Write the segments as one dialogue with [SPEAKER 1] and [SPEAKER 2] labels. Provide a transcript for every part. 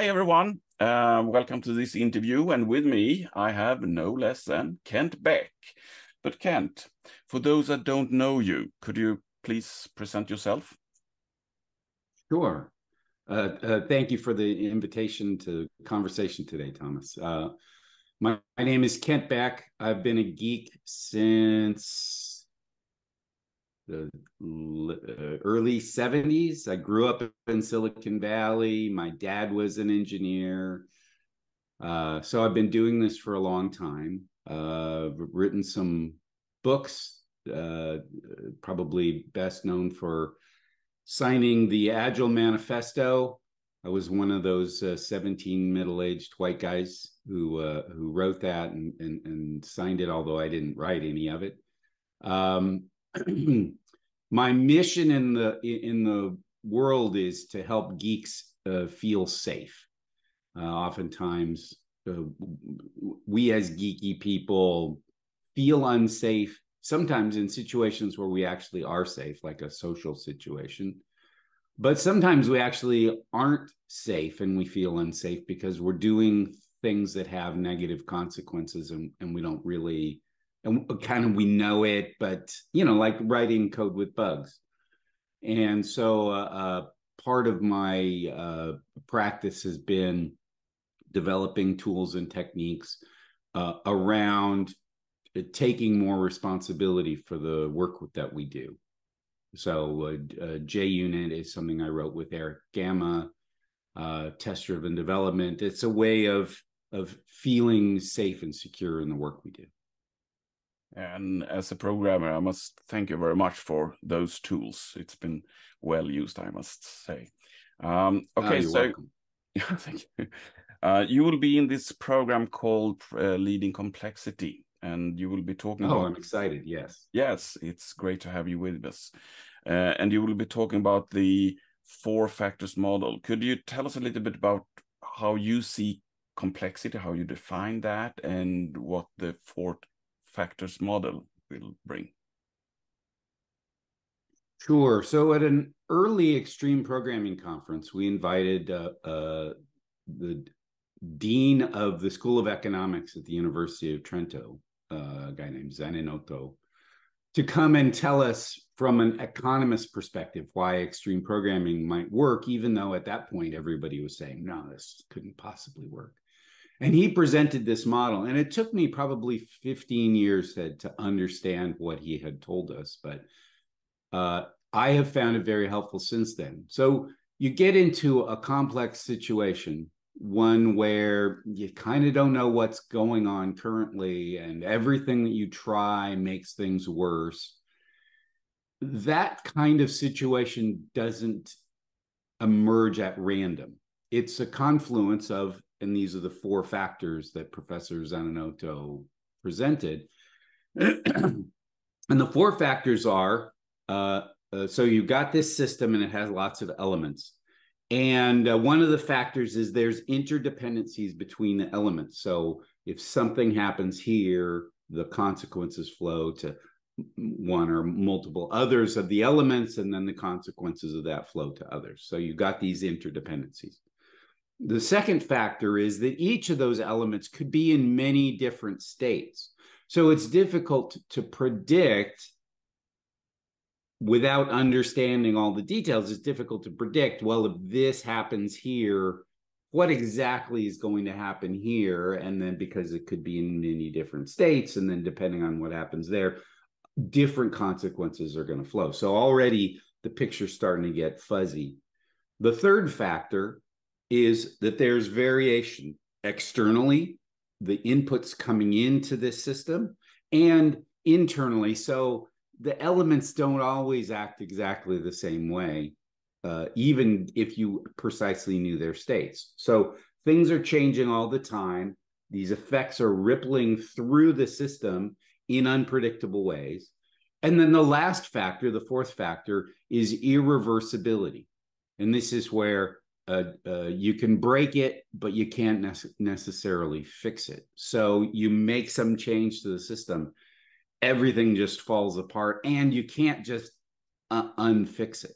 [SPEAKER 1] Hi, everyone. Um, welcome to this interview. And with me, I have no less than Kent Beck. But Kent, for those that don't know you, could you please present yourself?
[SPEAKER 2] Sure. Uh, uh, thank you for the invitation to conversation today, Thomas. Uh, my, my, name is Kent Beck. I've been a geek since the uh, early 70s. I grew up in Silicon Valley. My dad was an engineer. Uh, so I've been doing this for a long time. Uh, written some books, uh, probably best known for signing the Agile Manifesto. I was one of those uh, 17 middle-aged white guys who uh, who wrote that and, and, and signed it, although I didn't write any of it. Um, my mission in the in the world is to help geeks uh, feel safe. Uh, oftentimes, uh, we as geeky people feel unsafe. Sometimes in situations where we actually are safe, like a social situation, but sometimes we actually aren't safe and we feel unsafe because we're doing things that have negative consequences and, and we don't really and kind of we know it, but you know, like writing code with bugs. And so, uh, uh, part of my uh, practice has been developing tools and techniques uh, around taking more responsibility for the work that we do. So, uh, uh, JUnit is something I wrote with Erich Gamma. test driven development. It's a way of of feeling safe and secure in the work we do.
[SPEAKER 1] And as a programmer, I must thank you very much for those tools. It's been well used, I must say. Um, ah, okay, oh, so yeah, thank you. Uh, you will be in this program called uh, Leading Complexity, and you will be talking.
[SPEAKER 2] Oh, about... I'm excited. Yes.
[SPEAKER 1] Yes, it's great to have you with us. Uh, and you will be talking about the four factors model. Could you tell us a little bit about how you see complexity, how you define that, and what the four factors model will bring?
[SPEAKER 2] Sure. So at an early extreme programming conference, we invited uh, uh, the dean of the School of Economics at the University of Trento, uh, a guy named Zaninotto, to come and tell us from an economist perspective why extreme programming might work, even though at that point everybody was saying, no, this couldn't possibly work. And he presented this model, and it took me probably 15 years to, to understand what he had told us, but uh, I have found it very helpful since then. So you get into a complex situation, one where you kind of don't know what's going on currently, and everything that you try makes things worse. That kind of situation doesn't emerge at random. It's a confluence of and these are the four factors that Professor Zaninotto presented. and the four factors are uh, uh, so you've got this system and it has lots of elements. And uh, one of the factors is there's interdependencies between the elements. So if something happens here, the consequences flow to one or multiple others of the elements, and then the consequences of that flow to others. So you've got these interdependencies. The second factor is that each of those elements could be in many different states. So it's difficult to predict without understanding all the details. It's difficult to predict, well, if this happens here, what exactly is going to happen here? And then because it could be in many different states, and then depending on what happens there, different consequences are going to flow. So already the picture's starting to get fuzzy. The third factor is that there's variation externally, the inputs coming into this system, and internally. So the elements don't always act exactly the same way, uh, even if you precisely knew their states. So things are changing all the time. These effects are rippling through the system in unpredictable ways. And then the last factor, the fourth factor, is irreversibility. And this is where uh, uh, you can break it, but you can't ne- necessarily fix it. So you make some change to the system, everything just falls apart, and you can't just uh, unfix it.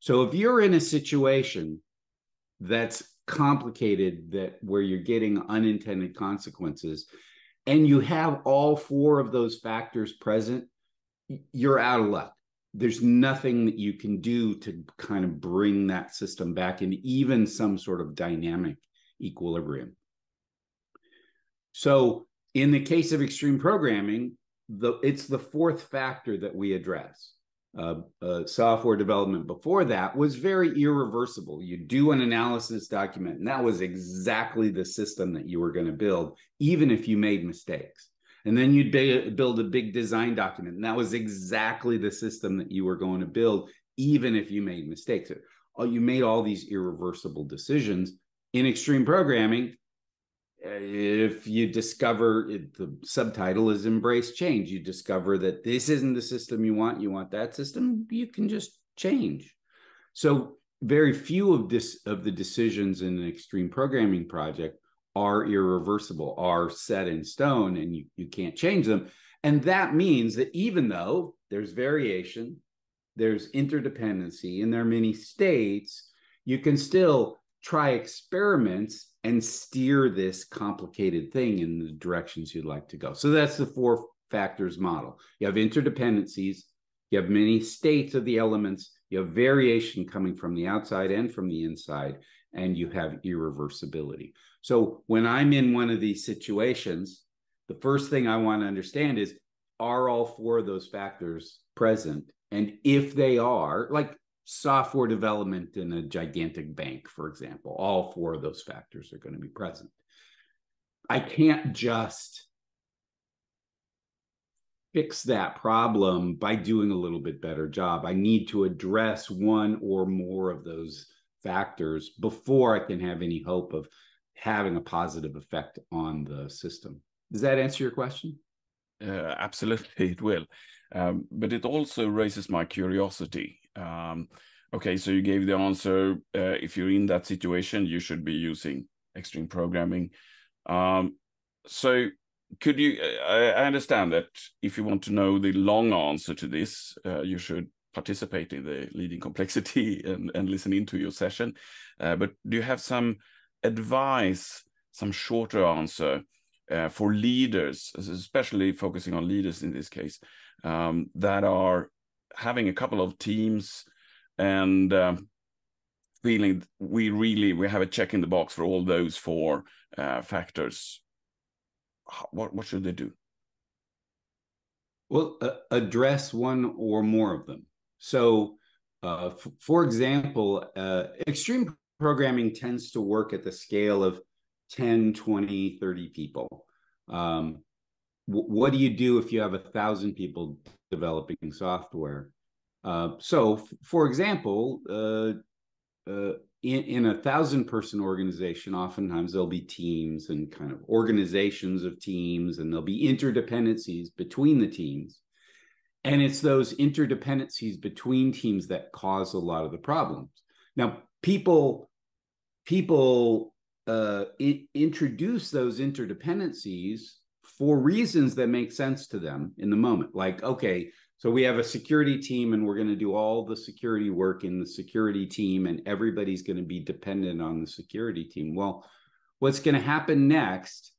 [SPEAKER 2] So if you're in a situation that's complicated that where you're getting unintended consequences and you have all four of those factors present, you're out of luck. There's nothing that you can do to kind of bring that system back in even some sort of dynamic equilibrium. So, in the case of extreme programming, the it's the fourth factor that we address. Uh, uh, software development before that was very irreversible. You do an analysis document, and that was exactly the system that you were going to build, even if you made mistakes. And then you'd be, build a big design document, and that was exactly the system that you were going to build, even if you made mistakes. Uh, you made all these irreversible decisions. In extreme programming, if you discover it, the subtitle is embrace change you discover that this isn't the system you want you want that system you can just change so very few of this of the decisions in an extreme programming project are irreversible are set in stone and you, you can't change them and that means that even though there's variation there's interdependency and there are many states you can still try experiments and steer this complicated thing in the directions you'd like to go. So that's the four factors model. You have interdependencies, you have many states of the elements, you have variation coming from the outside and from the inside, and you have irreversibility. So when I'm in one of these situations, the first thing I want to understand is are all four of those factors present? And if they are, like software development in a gigantic bank, for example, all four of those factors are going to be present. I can't just fix that problem by doing a little bit better job. I need to address one or more of those factors before I can have any hope of having a positive effect on the system. Does that answer your question?
[SPEAKER 1] Uh, absolutely, it will. Um, but it also raises my curiosity um, okay, so you gave the answer. Uh, if you're in that situation, you should be using extreme programming. Um, so could you, I, I, understand that if you want to know the long answer to this, uh, you should participate in the leading complexity and, and listen into your session. Uh, but do you have some advice, some shorter answer uh, for leaders, especially focusing on leaders in this case, um, that are having a couple of teams and um, feeling we really we have a check in the box for all those four uh, factors? What what should they do?
[SPEAKER 2] Well uh, address one or more of them so uh, for example uh, extreme programming tends to work at the scale of 10 20 30 people um, what do you do if you have a thousand people developing software. Uh, so, f- for example, uh, uh, in, in, a thousand person organization, oftentimes there'll be teams and kind of organizations of teams, and there'll be interdependencies between the teams. And it's those interdependencies between teams that cause a lot of the problems. Now, people people uh, I- introduce those interdependencies for reasons that make sense to them in the moment. Like, okay, so we have a security team and we're going to do all the security work in the security team, and everybody's going to be dependent on the security team. Well, what's going to happen next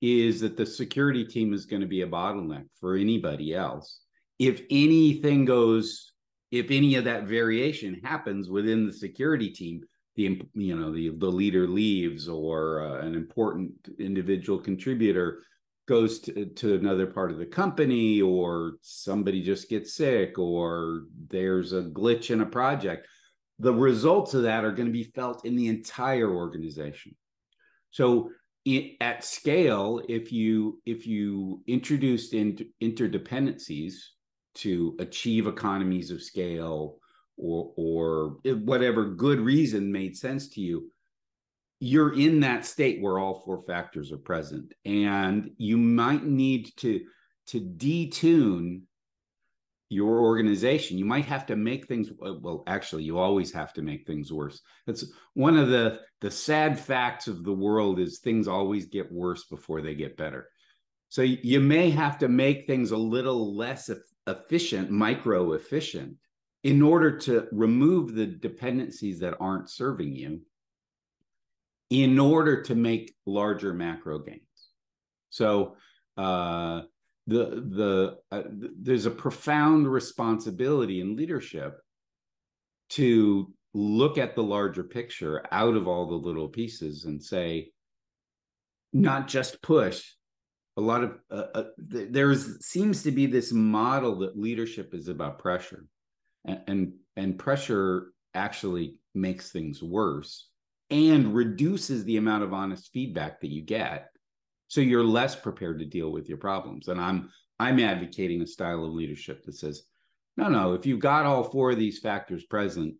[SPEAKER 2] is that the security team is going to be a bottleneck for anybody else. If anything goes, if any of that variation happens within the security team, the you know the the leader leaves or uh, an important individual contributor goes to, to another part of the company or somebody just gets sick or there's a glitch in a project the results of that are going to be felt in the entire organization. So it, at scale if you if you introduced in, interdependencies to achieve economies of scale or or whatever good reason made sense to you you're in that state where all four factors are present. And you might need to to detune your organization. You might have to make things well actually you always have to make things worse. That's one of the the sad facts of the world is things always get worse before they get better so you may have to make things a little less efficient micro efficient in order to remove the dependencies that aren't serving you in order to make larger macro gains. So uh, the the uh, there's a profound responsibility in leadership to look at the larger picture out of all the little pieces and say not just push a lot of uh, uh, there's seems to be this model that leadership is about pressure and, and and pressure actually makes things worse and reduces the amount of honest feedback that you get. So you're less prepared to deal with your problems. And i'm i'm advocating a style of leadership that says no no if you've got all four of these factors present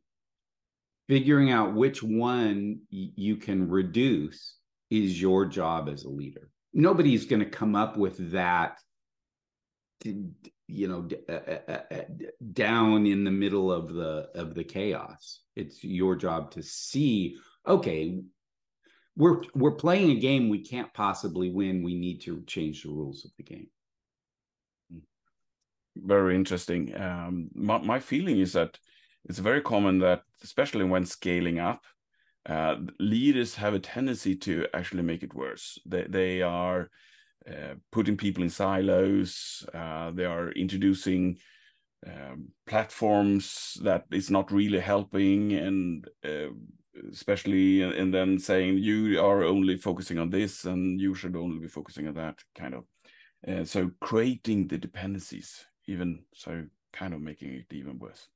[SPEAKER 2] figuring out which one you can reduce is your job as a leader nobody's going to come up with that you know down in the middle of the of the chaos. It's your job to see okay we're we're playing a game we can't possibly win. We need to change the rules of the game.
[SPEAKER 1] Very interesting. Um, my, my feeling is that it's very common that especially when scaling up uh, leaders have a tendency to actually make it worse. They, they are uh, putting people in silos. Uh, they are introducing um, platforms that is not really helping, and uh, especially and then saying you are only focusing on this and you should only be focusing on that kind of. Uh, so creating the dependencies, even so, kind of making it even worse.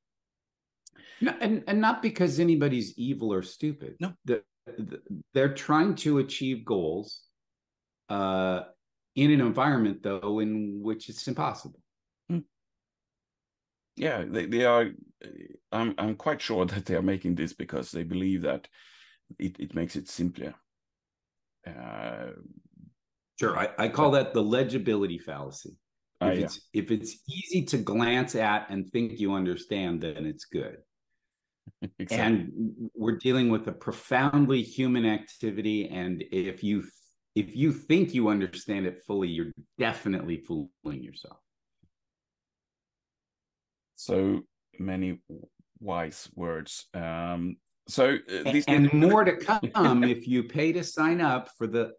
[SPEAKER 2] No, and and not because anybody's evil or stupid.
[SPEAKER 1] No,
[SPEAKER 2] the, the, they're trying to achieve goals uh, in an environment though in which it's impossible. Hmm.
[SPEAKER 1] Yeah, they, they are. I'm I'm quite sure that they are making this because they believe that it, it makes it simpler. Uh,
[SPEAKER 2] sure, I, I call that the legibility fallacy. If, uh, yeah. it's, if it's easy to glance at and think you understand, then it's good. exactly. And we're dealing with a profoundly human activity, and if you if you think you understand it fully, you're definitely fooling yourself.
[SPEAKER 1] So many wise words. Um, so
[SPEAKER 2] uh, these and, and more to come if you pay to sign up for the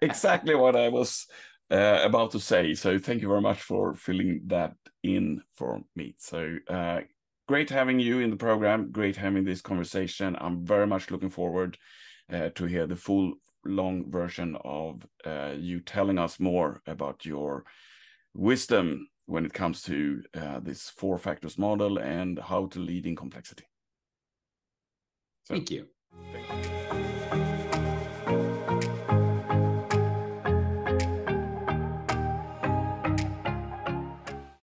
[SPEAKER 1] exactly what I was uh, about to say. So thank you very much for filling that in for me. So uh, great having you in the program. Great having this conversation. I'm very much looking forward uh, to hear the full long version of uh, you telling us more about your wisdom when it comes to uh, this four factors model and how to lead in complexity.
[SPEAKER 2] So, Thank you.